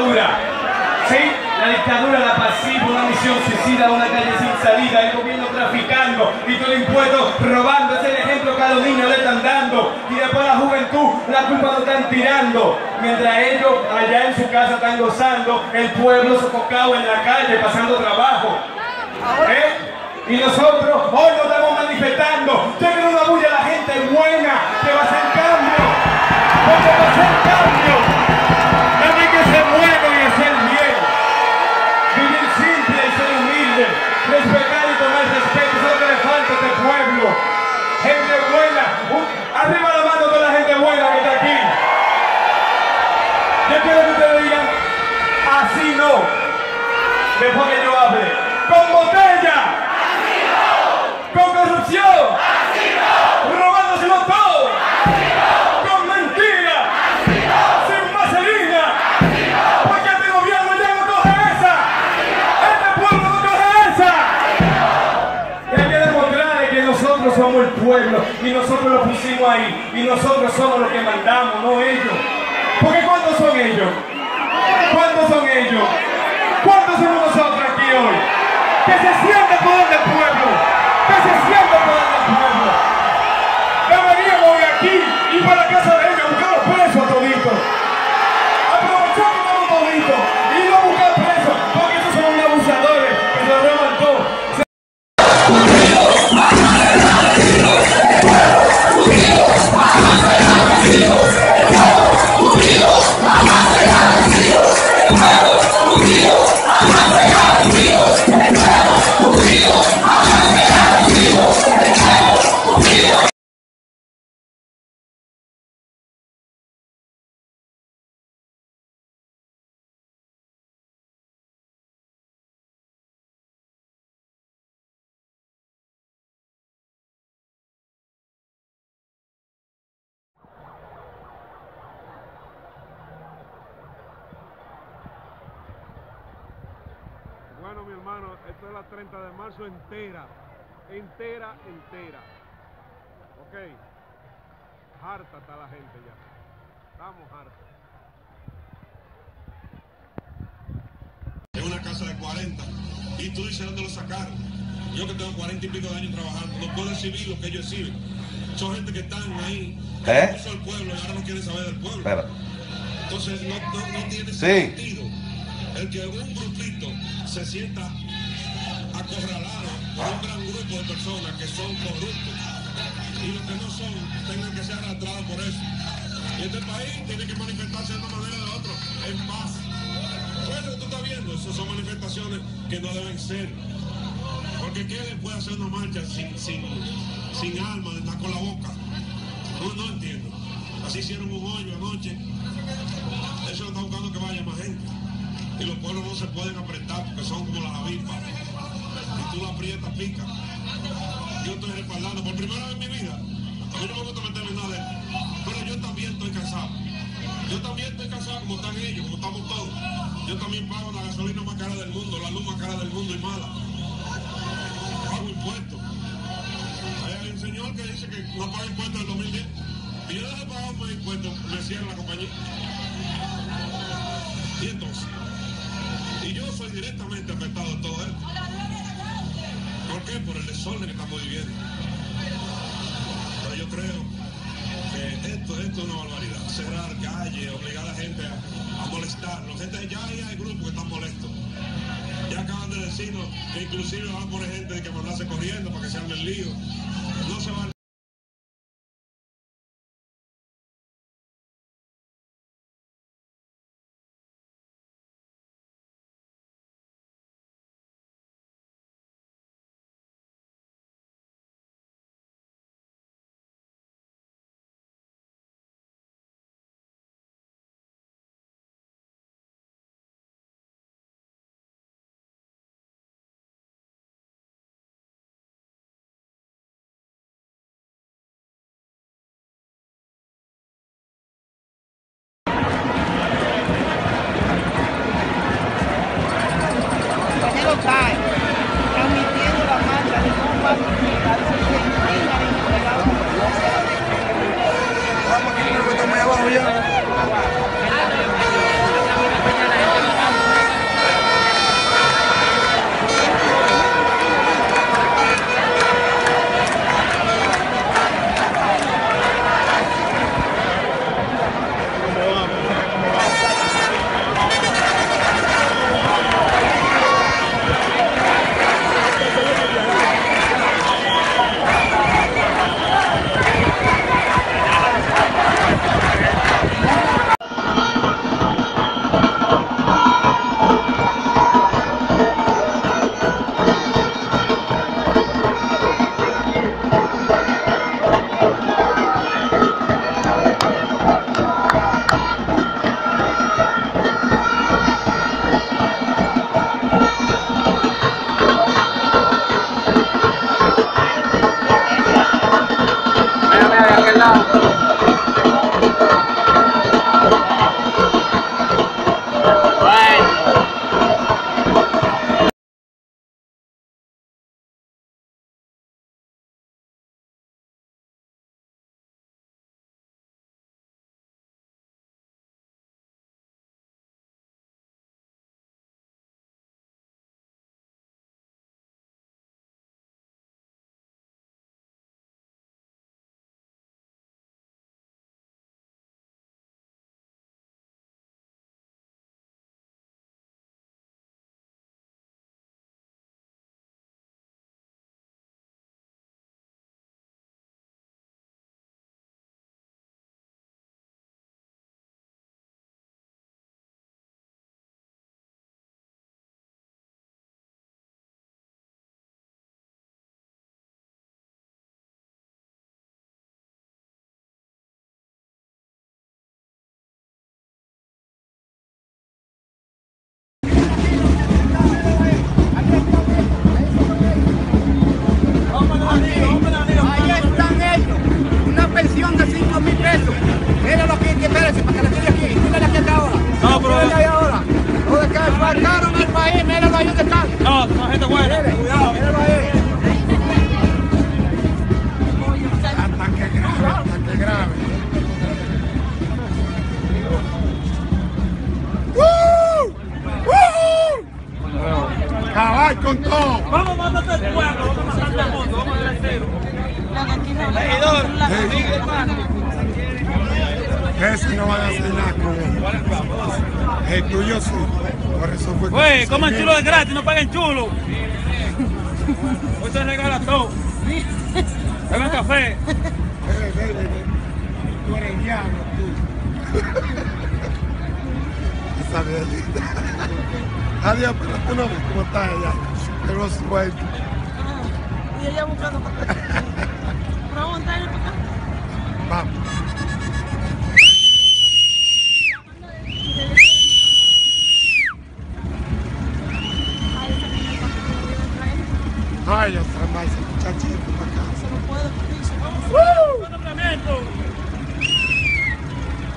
La dictadura la pasiva, una misión suicida, una calle sin salida, el gobierno traficando y todo el impuesto robando. Es el ejemplo que a los niños le están dando. Y después la juventud, la culpa lo están tirando. Mientras ellos allá en su casa están gozando, el pueblo sofocado en la calle, pasando trabajo. ¿Eh? Y nosotros hoy nos estamos manifestando. Lleguen una bulla a la gente buena que va a hacer cambio. Con botella. Con corrupción. Robándoselo todo. Con mentira. Sin vaselina. Porque este gobierno ya no coge esa. Este pueblo no coge esa. Hay que demostrar que nosotros somos el pueblo y nosotros lo pusimos ahí y nosotros somos los que mandamos, no ellos. Porque ¿cuántos son ellos? ¿Cuántos son ellos? ¿Cuántos somos nosotros aquí hoy? Que se sienta el poder del pueblo. Que se sienta el poder del pueblo. Deberíamos hoy aquí y para la casa de ellos buscar los presos a toditos. Aprovechar que toditos y no buscar presos porque esos son unos abusadores que se roban todo. Gabriel. La 30 de marzo entera. Entera, entera. Ok. Harta está la gente ya. Estamos hartos. en una casa de 40 y tú dices dónde lo sacaron. Yo que tengo 40 y pico de años trabajando, no puedo exhibir lo que ellos exhiben. Son gente que están ahí, ¿Eh? puso el pueblo y ahora no quieren saber del pueblo. Entonces no, no, no tiene Sí. sentido el que un grupito se sienta acorralado por un gran grupo de personas que son corruptos y los que no son tengan que ser arrastrados por eso. Y este país tiene que manifestarse de una manera o de otra, en paz. Bueno, tú estás viendo, esas son manifestaciones que no deben ser. Porque ¿quién puede hacer una marcha sin, sin, sin alma, de estar con la boca? No, no entiendo. Así hicieron un hoyo anoche. Eso está buscando que vaya más gente. Y los pueblos no se pueden apretar porque son como las avispas. Tú la aprietas, pica. Yo estoy respaldando por primera vez en mi vida. A mí no me gusta meterme nada. Pero yo también estoy cansado. Yo también estoy cansado como están ellos, como estamos todos. Yo también pago la gasolina más cara del mundo, la luz más cara del mundo y mala. Pago impuestos. Hay un señor que dice que no paga impuestos en el 2010. Y yo dejé de pagar más impuestos, me cierra la compañía. Y entonces, y yo soy directamente afectado de todo esto. ¿Por desorden que estamos viviendo. Pero yo creo que esto, esto es una barbaridad. Cerrar calle, obligar a la gente a, a ya hay, grupos que están molestos. Ya acaban de decirnos que inclusive van a poner gente que mandarse corriendo para que se arme el lío. No se van 5 mil pesos. Míralo aquí, que espérese, para que le tire aquí. Míralo aquí hasta ahora. No, pero- Míralo ahí ahora. Los que faltaron al país, míralo ahí donde están. No, son gente buena. Mire, cuidado, míralo ahí. Ataque grave, ataque grave. ¡Woo! ¡Woo! Cabal con todo. Vamos a matar al pueblo, vamos a matar al mundo, vamos a hacer cero. Regidor, Ese no van a hacer nada con él. El tuyo sí. Por eso fue se coman chulo de gratis, no paguen chulo. Hoy se regala todo. Beban café. Tú eres diablo, tú. Esa violita. Adiós, pero tú no ves cómo está ella. Pero suelto. Y ella buscando para acá. Preguntarle para acá. Vamos. Otra más, ese muchachito para acá. Nombramiento.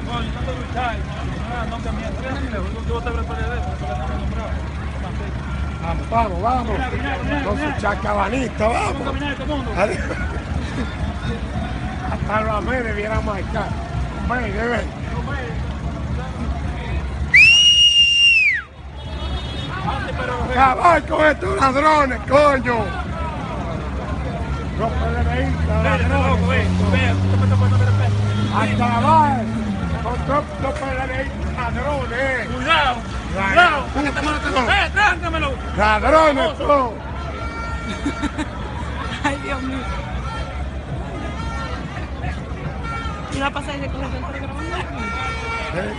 Coño, no te luchar. Ah, nombramiento. Yo voy a eso, porque no me nombraron. Vamos, vamos, vamos. Con su chacabanita, vamos. Caminar este. Hasta los ameres viera marcar. Hombre, ve. Acabar con estos ladrones, coño. Los PLDistas, Vete, loco, ve, ladrones. ve, tú te puedes con todos los PLDistas, ladrones. Cuidado, cuidado. Eh. Ladrones, tú. Ay, Dios mío. ¿Y va a pasar de el grabando? ¿Eh?